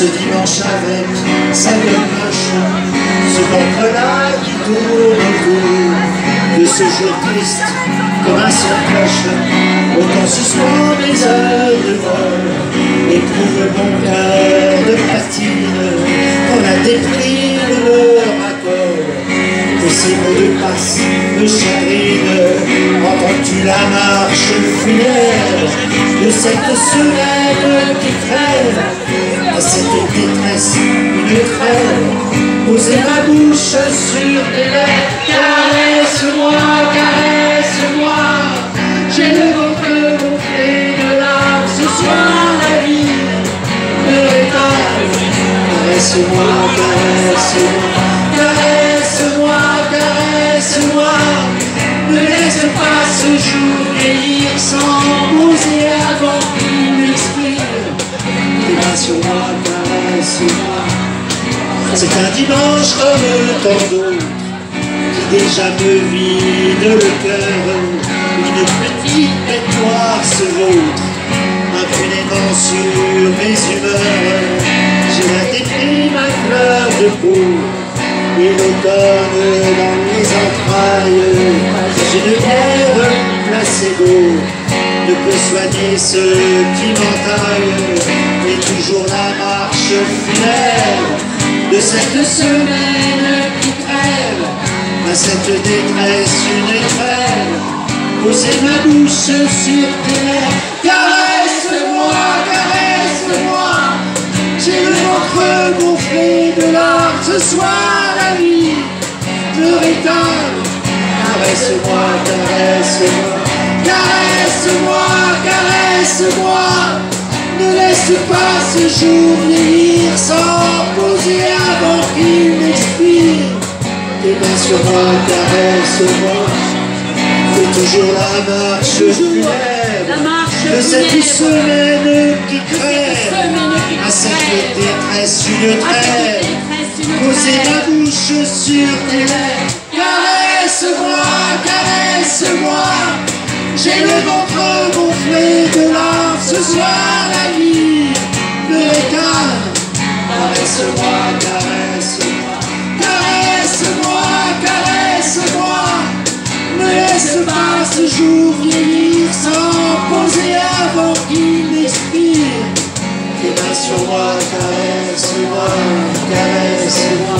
ce dimanche avec sa cloche, ce ventre-là qui tourne autour de ce jour triste comme un seul cloche. Autant suspend mes heures de vol, éprouve ces mots de passe me chagrine, entends-tu la marche funèbre de cette semaine qui crève, à cette détresse une crève, poser ma bouche sur tes lèvres, caresse-moi, caresse-moi, j'ai le ventre gonflé de larmes, ce soir la vie me rétale, caresse-moi, caresse-moi, c'est un dimanche comme tant d'autres qui déjà me vide le cœur. Une petite bête noire se vautre, impunément sur mes humeurs. J'ai la à fleur de peau, et l'automne dans mes entrailles. Une terre placebo ne peut soigner ce qui m'entaille, et toujours la marche funèbre de cette semaine qui crève, à cette détresse une trêve, poser ma bouche sur tes caresse-moi, caresse-moi, j'ai le ventre gonflé de l'or, ce soir la vie me rétonne, caresse-moi, caresse-moi, caresse-moi, caresse-moi, ne laisse pas ce jour vieillir sans poser. Tes mains sur moi, caresse-moi. Fais toujours la marche funèbre de cette semaine qui crève. À cette détresse une trêve. Poser ma bouche sur tes lèvres. Caresse-moi, caresse-moi. J'ai le ventre gonflé de larmes. Ce soir, la vie me réclame. Caresse-moi, caresse-moi. Cada vez igual, cada vez igual,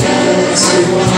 cada vez igual.